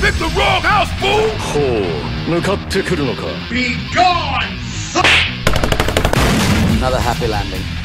picked the wrong house, fool! ほう向かってくるのか Be gone! Another happy landing.